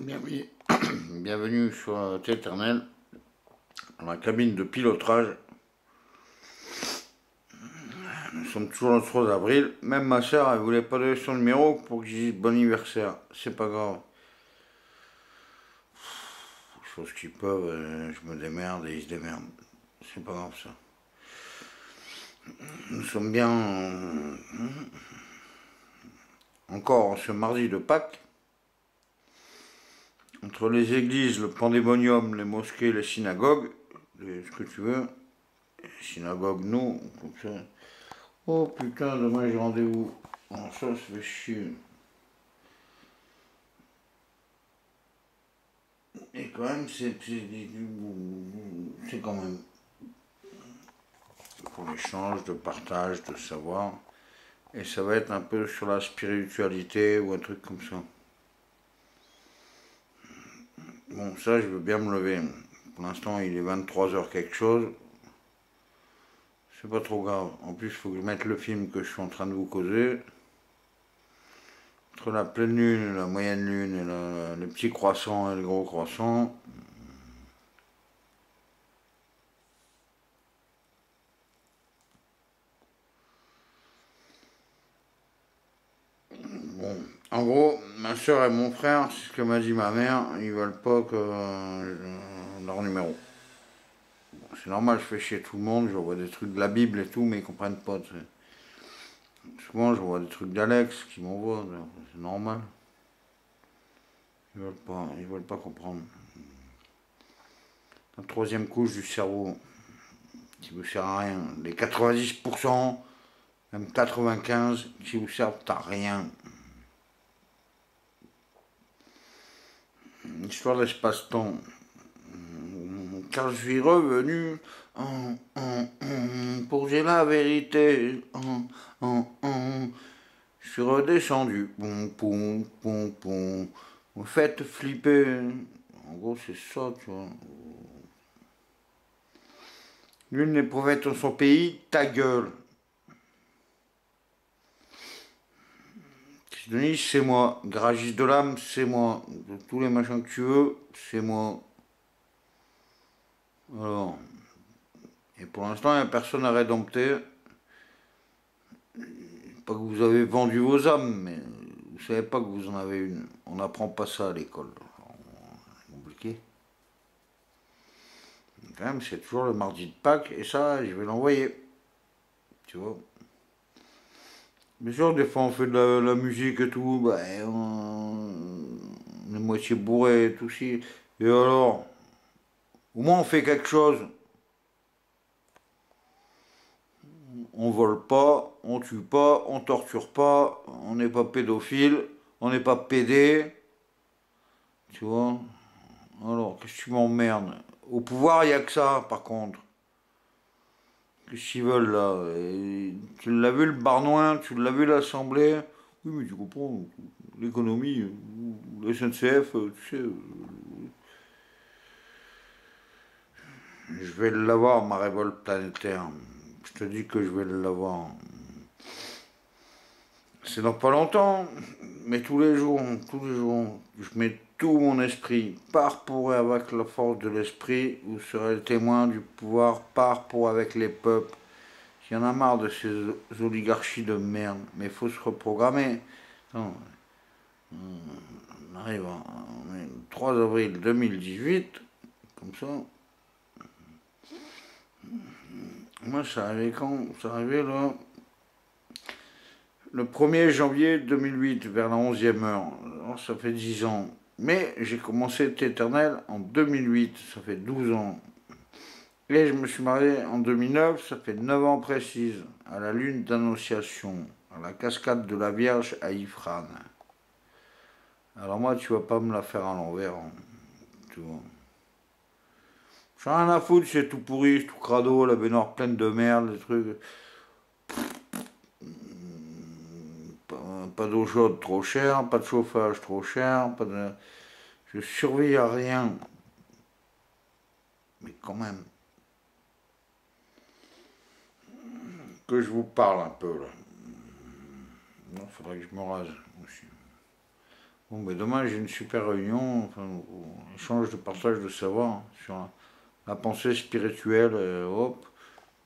Bienvenue, Bienvenue sur Téternel, dans la cabine de pilotage. Nous sommes toujours le 3 avril. Même ma soeur, elle voulait pas donner son numéro pour que je dise bon anniversaire. C'est pas grave. Chose qu'ils peuvent, euh, je me démerde et ils se démerdent. C'est pas grave ça. Nous sommes bien euh, encore ce mardi de Pâques entre les églises, le pandémonium, les mosquées, les synagogues, ce que tu veux, les synagogues, non, comme ça. Oh putain, demain j'ai rendez-vous. Oh, ça, ça fait chier. Et quand même, c'est quand même pour l'échange, de partage, de savoir. Et ça va être un peu sur la spiritualité ou un truc comme ça. Bon, ça, je veux bien me lever. Pour l'instant, il est 23h quelque chose. C'est pas trop grave. En plus, il faut que je mette le film que je suis en train de vous causer. Entre la pleine lune, la moyenne lune, et le petit croissant et le gros croissant. En gros, ma soeur et mon frère, c'est ce que m'a dit ma mère, ils veulent pas que euh, leur numéro. c'est normal, je fais chier tout le monde, je vois des trucs de la Bible et tout, mais ils comprennent pas. Souvent, je vois des trucs d'Alex qui m'envoient, c'est normal. Ils veulent pas, ils veulent pas comprendre. La troisième couche du cerveau, qui vous sert à rien. Les 90%, même 95%, qui vous servent à rien. Histoire d'espace-temps. Car je suis revenu pour dire la vérité. Je suis redescendu. Vous faites flipper. En gros, c'est ça, tu vois. L'une des prophètes dans son pays, ta gueule. Denis, c'est moi. Garagiste de l'âme, c'est moi. De tous les machins que tu veux, c'est moi. Alors. Et pour l'instant, il n'y a personne à rédompter. Pas que vous avez vendu vos âmes, mais vous savez pas que vous en avez une. On n'apprend pas ça à l'école. Compliqué. Quand même, c'est toujours le mardi de Pâques, et ça, je vais l'envoyer. Tu vois Bien sûr, des fois on fait de la, musique et tout, bah, on, est moitié bourré et tout si. Et alors, au moins on fait quelque chose. On vole pas, on tue pas, on torture pas, on n'est pas pédophile, on n'est pas pédé. Tu vois? Alors, qu'est-ce que tu m'emmerdes? Au pouvoir, il n'y a que ça, par contre. Qu'est-ce qu'ils veulent là Tu l'as vu le Barnoin Tu l'as vu l'Assemblée? Oui, mais tu comprends, l'économie, le SNCF, tu sais. Je vais l'avoir, ma révolte planétaire. Je te dis que je vais l'avoir. C'est dans pas longtemps, mais tous les jours, tous les jours, je mets tout mon esprit par pour et avec la force de l'esprit, vous serez le témoin du pouvoir par pour avec les peuples. Il y en a marre de ces oligarchies de merde, mais il faut se reprogrammer. on arrive en, 3 avril 2018, comme ça. Moi, ça arrivait quand? Ça arrivait là le 1er janvier 2008, vers la 11e heure. ça fait 10 ans. Mais j'ai commencé éternel en 2008, ça fait 12 ans. Et je me suis marié en 2009, ça fait 9 ans précise, à la lune d'Annonciation, à la cascade de la Vierge à Ifrane. Alors moi, tu vas pas me la faire à l'envers, hein, tu vois. J'ai rien à foutre, c'est tout pourri, tout crado, la baignoire pleine de merde, des trucs. Pas, d'eau chaude trop chère, pas de chauffage trop cher, pas de... Je surveille à rien. Mais quand même. Que je vous parle un peu là. Non, faudrait que je me rase aussi. Bon, mais demain, j'ai une super réunion, enfin, échange de partage de savoir sur la, pensée spirituelle, euh, hop.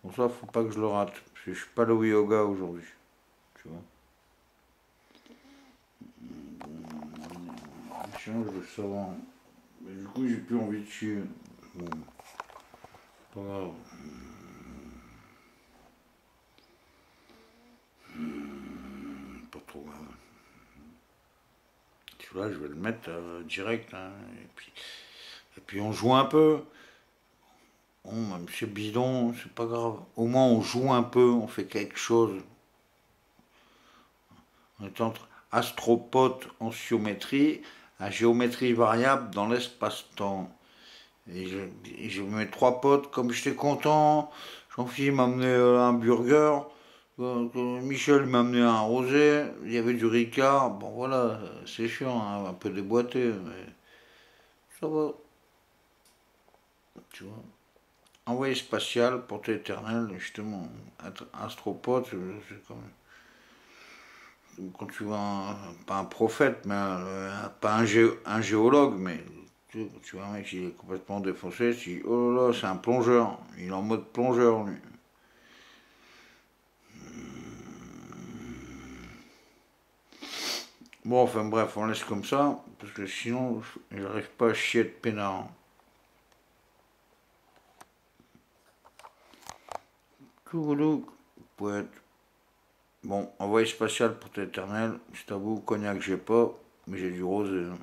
Bon, ça, faut pas que je le rate, parce que je suis pas le yoga aujourd'hui. Tu vois Échange de savoir. Du coup, j'ai plus envie de chier. Bon, pas grave. Pas trop grave là, je vais le mettre euh, direct. Hein, et, puis, et puis on joue un peu. Bon, même c'est bidon, c'est pas grave. Au moins on joue un peu, on fait quelque chose. On est entre astropote en géométrie, à géométrie variable dans l'espace-temps. Et je, mets trois potes, comme j'étais content, Jean-Philippe m'a amené un burger, Michel m'a amené un rosé, il y avait du Ricard, bon voilà, c'est chiant, hein, un peu déboîté, mais ça va. Tu vois. Envoyé spatial, portée éternelle, justement, astropode, c'est comme. Quand tu vois, pas un prophète, mais pas un, un, géologue, mais tu, vois un mec qui est complètement défoncé, tu dis, oh là là, c'est un plongeur, il est en mode plongeur lui. Bon, enfin bref, on laisse comme ça, parce que sinon, il n'arrive pas à chier de peinard. poète. Bon, envoyé spatial pour l'éternel, c'est à vous, cognac j'ai pas, mais j'ai du rosé. Hein.